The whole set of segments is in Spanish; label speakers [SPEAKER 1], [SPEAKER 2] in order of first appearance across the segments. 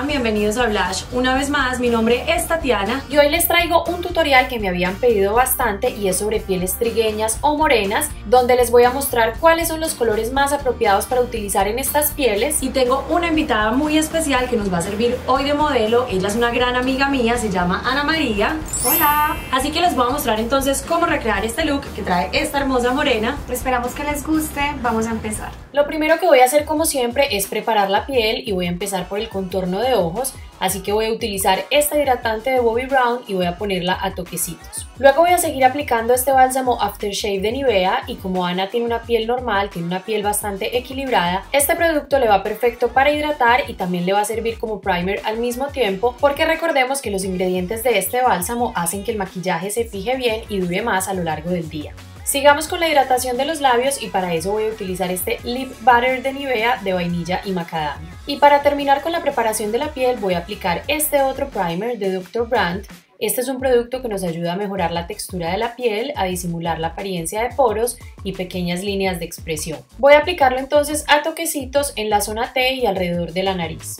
[SPEAKER 1] están? Bienvenidos a Blush. Una vez más, mi nombre es Tatiana y hoy les traigo un tutorial que me habían pedido bastante y es sobre pieles trigueñas o morenas, donde les voy a mostrar cuáles son los colores más apropiados para utilizar en estas pieles. Y tengo una invitada muy especial que nos va a servir hoy de modelo. Ella es una gran amiga mía, se llama Ana María.
[SPEAKER 2] Hola.
[SPEAKER 1] Así que les voy a mostrar entonces cómo recrear este look que trae esta hermosa morena.
[SPEAKER 2] Esperamos que les guste. Vamos a empezar.
[SPEAKER 1] Lo primero que voy a hacer como siempre es preparar la piel y voy a empezar por el contorno ojos, así que voy a utilizar esta hidratante de Bobbi Brown y voy a ponerla a toquecitos. Luego voy a seguir aplicando este bálsamo Aftershave de Nivea y como Ana tiene una piel normal, tiene una piel bastante equilibrada, este producto le va perfecto para hidratar y también le va a servir como primer al mismo tiempo porque recordemos que los ingredientes de este bálsamo hacen que el maquillaje se fije bien y dure más a lo largo del día. Sigamos con la hidratación de los labios y para eso voy a utilizar este Lip Butter de Nivea de vainilla y macadamia. Y para terminar con la preparación de la piel voy a aplicar este otro primer de Dr. Brandt este es un producto que nos ayuda a mejorar la textura de la piel, a disimular la apariencia de poros y pequeñas líneas de expresión. Voy a aplicarlo entonces a toquecitos en la zona T y alrededor de la nariz.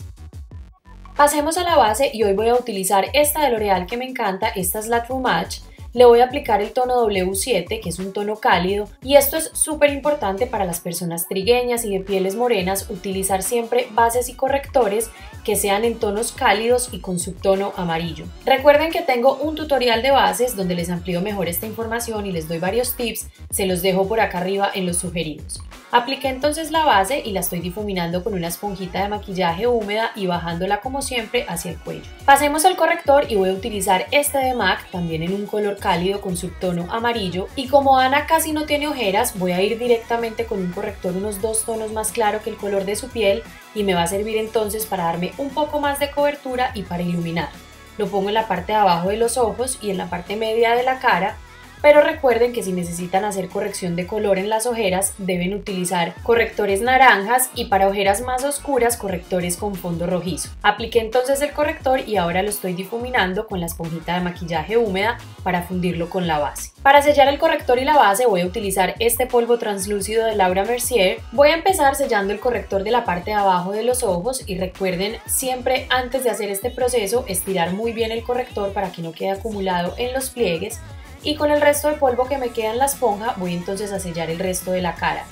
[SPEAKER 1] Pasemos a la base y hoy voy a utilizar esta de L'Oreal que me encanta, esta es la True Match le voy a aplicar el tono W7, que es un tono cálido, y esto es súper importante para las personas trigueñas y de pieles morenas, utilizar siempre bases y correctores que sean en tonos cálidos y con subtono amarillo. Recuerden que tengo un tutorial de bases donde les amplío mejor esta información y les doy varios tips, se los dejo por acá arriba en los sugeridos. Apliqué entonces la base y la estoy difuminando con una esponjita de maquillaje húmeda y bajándola como siempre hacia el cuello. Pasemos al corrector y voy a utilizar este de MAC, también en un color cálido con subtono amarillo y como Ana casi no tiene ojeras voy a ir directamente con un corrector unos dos tonos más claro que el color de su piel y me va a servir entonces para darme un poco más de cobertura y para iluminar. Lo pongo en la parte de abajo de los ojos y en la parte media de la cara pero recuerden que si necesitan hacer corrección de color en las ojeras deben utilizar correctores naranjas y para ojeras más oscuras correctores con fondo rojizo. Apliqué entonces el corrector y ahora lo estoy difuminando con la esponjita de maquillaje húmeda para fundirlo con la base. Para sellar el corrector y la base voy a utilizar este polvo translúcido de Laura Mercier. Voy a empezar sellando el corrector de la parte de abajo de los ojos y recuerden siempre antes de hacer este proceso estirar muy bien el corrector para que no quede acumulado en los pliegues y con el resto de polvo que me queda en la esponja voy entonces a sellar el resto de la cara.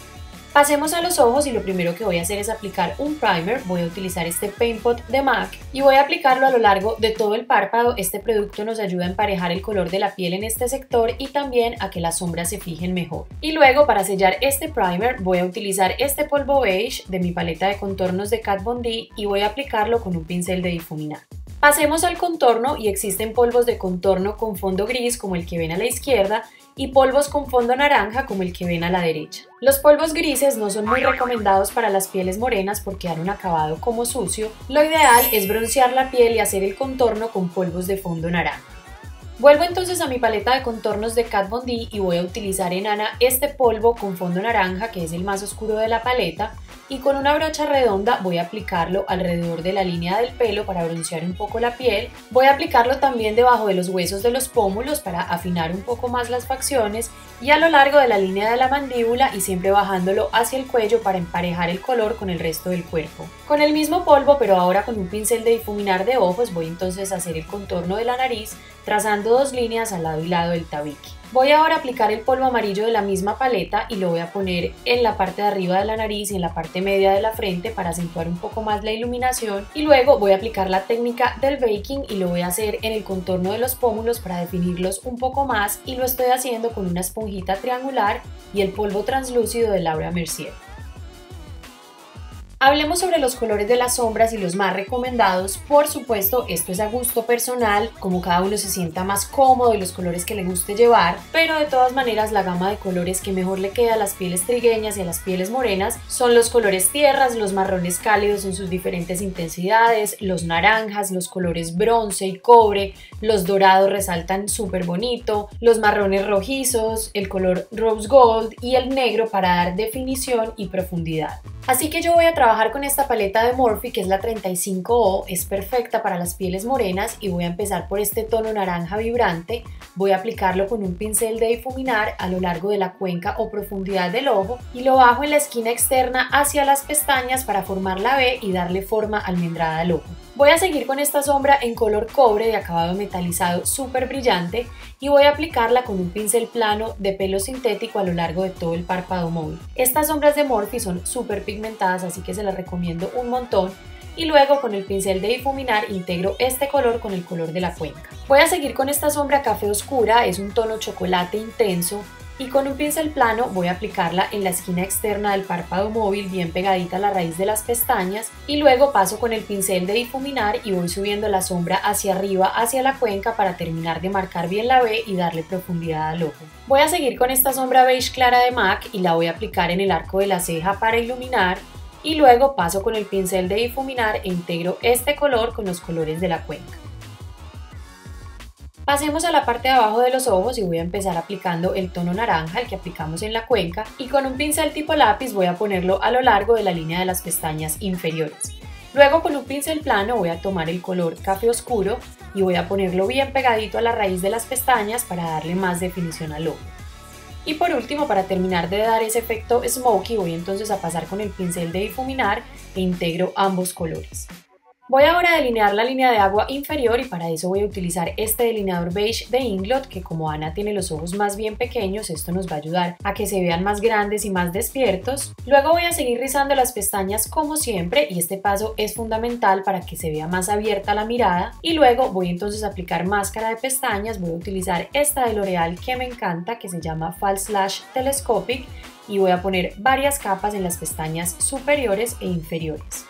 [SPEAKER 1] Pasemos a los ojos y lo primero que voy a hacer es aplicar un primer, voy a utilizar este Paint Pot de MAC y voy a aplicarlo a lo largo de todo el párpado, este producto nos ayuda a emparejar el color de la piel en este sector y también a que las sombras se fijen mejor. Y luego para sellar este primer voy a utilizar este polvo beige de mi paleta de contornos de Kat Von D y voy a aplicarlo con un pincel de difuminar. Pasemos al contorno y existen polvos de contorno con fondo gris como el que ven a la izquierda y polvos con fondo naranja como el que ven a la derecha. Los polvos grises no son muy recomendados para las pieles morenas porque dan un acabado como sucio. Lo ideal es broncear la piel y hacer el contorno con polvos de fondo naranja. Vuelvo entonces a mi paleta de contornos de Kat Von D y voy a utilizar en Ana este polvo con fondo naranja que es el más oscuro de la paleta y con una brocha redonda voy a aplicarlo alrededor de la línea del pelo para broncear un poco la piel. Voy a aplicarlo también debajo de los huesos de los pómulos para afinar un poco más las facciones y a lo largo de la línea de la mandíbula y siempre bajándolo hacia el cuello para emparejar el color con el resto del cuerpo. Con el mismo polvo pero ahora con un pincel de difuminar de ojos voy entonces a hacer el contorno de la nariz trazando dos líneas al lado y lado del tabique. Voy ahora a aplicar el polvo amarillo de la misma paleta y lo voy a poner en la parte de arriba de la nariz y en la parte media de la frente para acentuar un poco más la iluminación y luego voy a aplicar la técnica del baking y lo voy a hacer en el contorno de los pómulos para definirlos un poco más y lo estoy haciendo con una esponjita triangular y el polvo translúcido de Laura Mercier. Hablemos sobre los colores de las sombras y los más recomendados. Por supuesto, esto es a gusto personal, como cada uno se sienta más cómodo y los colores que le guste llevar, pero de todas maneras la gama de colores que mejor le queda a las pieles trigueñas y a las pieles morenas son los colores tierras, los marrones cálidos en sus diferentes intensidades, los naranjas, los colores bronce y cobre, los dorados resaltan súper bonito, los marrones rojizos, el color rose gold y el negro para dar definición y profundidad. Así que yo voy a trabajar con esta paleta de Morphe que es la 35O, es perfecta para las pieles morenas y voy a empezar por este tono naranja vibrante, voy a aplicarlo con un pincel de difuminar a lo largo de la cuenca o profundidad del ojo y lo bajo en la esquina externa hacia las pestañas para formar la B y darle forma almendrada al ojo. Voy a seguir con esta sombra en color cobre de acabado metalizado súper brillante y voy a aplicarla con un pincel plano de pelo sintético a lo largo de todo el párpado móvil. Estas sombras de Morphe son súper pigmentadas así que se las recomiendo un montón y luego con el pincel de difuminar integro este color con el color de la cuenca. Voy a seguir con esta sombra café oscura, es un tono chocolate intenso y con un pincel plano voy a aplicarla en la esquina externa del párpado móvil bien pegadita a la raíz de las pestañas y luego paso con el pincel de difuminar y voy subiendo la sombra hacia arriba hacia la cuenca para terminar de marcar bien la B y darle profundidad al ojo. Voy a seguir con esta sombra beige clara de MAC y la voy a aplicar en el arco de la ceja para iluminar y luego paso con el pincel de difuminar e integro este color con los colores de la cuenca. Pasemos a la parte de abajo de los ojos y voy a empezar aplicando el tono naranja, el que aplicamos en la cuenca, y con un pincel tipo lápiz voy a ponerlo a lo largo de la línea de las pestañas inferiores. Luego con un pincel plano voy a tomar el color café oscuro y voy a ponerlo bien pegadito a la raíz de las pestañas para darle más definición al ojo. Y por último, para terminar de dar ese efecto smoky, voy entonces a pasar con el pincel de difuminar e integro ambos colores. Voy ahora a delinear la línea de agua inferior y para eso voy a utilizar este delineador beige de Inglot que como Ana tiene los ojos más bien pequeños, esto nos va a ayudar a que se vean más grandes y más despiertos. Luego voy a seguir rizando las pestañas como siempre y este paso es fundamental para que se vea más abierta la mirada y luego voy entonces a aplicar máscara de pestañas, voy a utilizar esta de L'Oreal que me encanta que se llama False Lash Telescopic y voy a poner varias capas en las pestañas superiores e inferiores.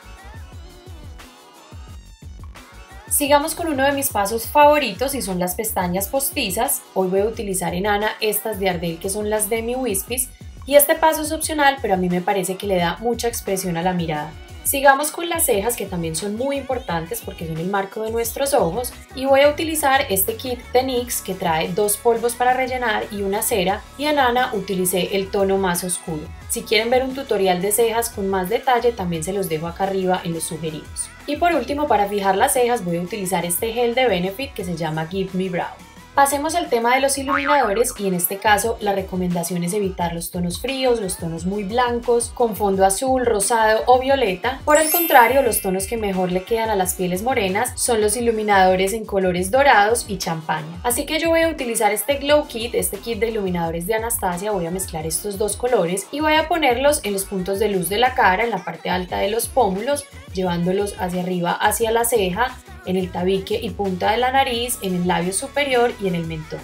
[SPEAKER 1] Sigamos con uno de mis pasos favoritos y son las pestañas postizas. Hoy voy a utilizar en Ana estas de Ardell que son las Demi Wispies y este paso es opcional pero a mí me parece que le da mucha expresión a la mirada. Sigamos con las cejas que también son muy importantes porque son el marco de nuestros ojos y voy a utilizar este kit de NYX que trae dos polvos para rellenar y una cera y en Ana utilicé el tono más oscuro. Si quieren ver un tutorial de cejas con más detalle también se los dejo acá arriba en los sugeridos. Y por último para fijar las cejas voy a utilizar este gel de Benefit que se llama Give Me Brow. Pasemos al tema de los iluminadores y en este caso la recomendación es evitar los tonos fríos, los tonos muy blancos, con fondo azul, rosado o violeta. Por el contrario, los tonos que mejor le quedan a las pieles morenas son los iluminadores en colores dorados y champaña. Así que yo voy a utilizar este Glow Kit, este kit de iluminadores de Anastasia, voy a mezclar estos dos colores y voy a ponerlos en los puntos de luz de la cara, en la parte alta de los pómulos, llevándolos hacia arriba, hacia la ceja, en el tabique y punta de la nariz, en el labio superior y en el mentón.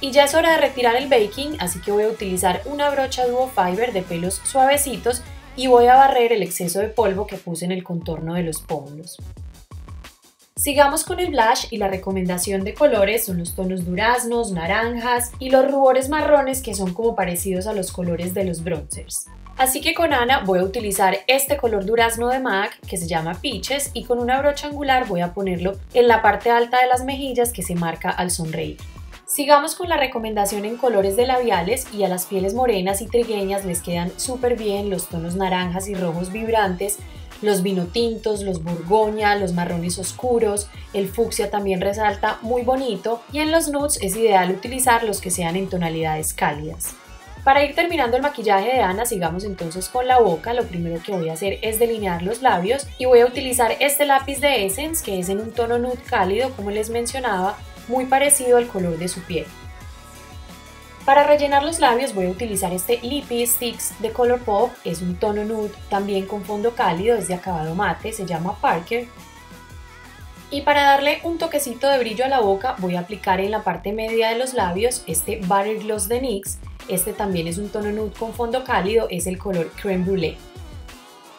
[SPEAKER 1] Y ya es hora de retirar el baking, así que voy a utilizar una brocha Duo Fiber de pelos suavecitos y voy a barrer el exceso de polvo que puse en el contorno de los pómulos. Sigamos con el blush y la recomendación de colores son los tonos duraznos, naranjas y los rubores marrones que son como parecidos a los colores de los bronzers. Así que con Ana voy a utilizar este color durazno de MAC que se llama Peaches y con una brocha angular voy a ponerlo en la parte alta de las mejillas que se marca al sonreír. Sigamos con la recomendación en colores de labiales y a las pieles morenas y trigueñas les quedan súper bien los tonos naranjas y rojos vibrantes, los vino tintos, los burgoña, los marrones oscuros, el fucsia también resalta muy bonito y en los nudes es ideal utilizar los que sean en tonalidades cálidas. Para ir terminando el maquillaje de Ana, sigamos entonces con la boca. Lo primero que voy a hacer es delinear los labios y voy a utilizar este lápiz de Essence que es en un tono nude cálido, como les mencionaba, muy parecido al color de su piel. Para rellenar los labios voy a utilizar este Lippy Sticks de Colourpop, es un tono nude también con fondo cálido, es de acabado mate, se llama Parker. Y para darle un toquecito de brillo a la boca voy a aplicar en la parte media de los labios este Butter Gloss de NYX este también es un tono nude con fondo cálido, es el color creme brulee.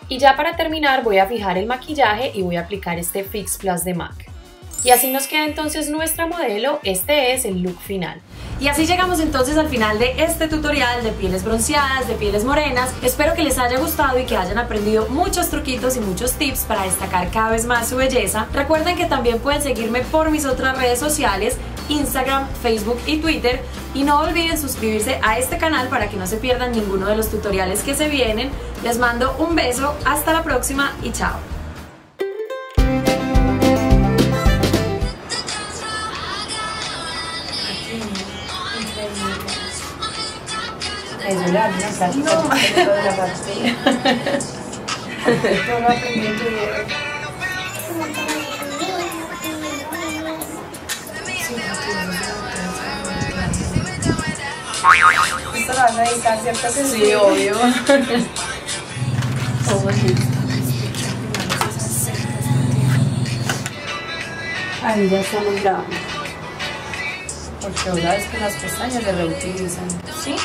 [SPEAKER 1] Y ya para terminar voy a fijar el maquillaje y voy a aplicar este Fix Plus de MAC. Y así nos queda entonces nuestra modelo, este es el look final.
[SPEAKER 2] Y así llegamos entonces al final de este tutorial de pieles bronceadas, de pieles morenas. Espero que les haya gustado y que hayan aprendido muchos truquitos y muchos tips para destacar cada vez más su belleza. Recuerden que también pueden seguirme por mis otras redes sociales, Instagram, Facebook y Twitter. Y no olviden suscribirse a este canal para que no se pierdan ninguno de los tutoriales que se vienen. Les mando un beso, hasta la próxima y chao.
[SPEAKER 1] Práctica no. la pastilla. Todo aprendí
[SPEAKER 2] Esto lo vas a editar, ¿cierto que sí?
[SPEAKER 1] Sí, obvio. Ahí ya estamos grabando.
[SPEAKER 2] Porque vos sabes que las pestañas se reutilizan.
[SPEAKER 1] ¿Sí?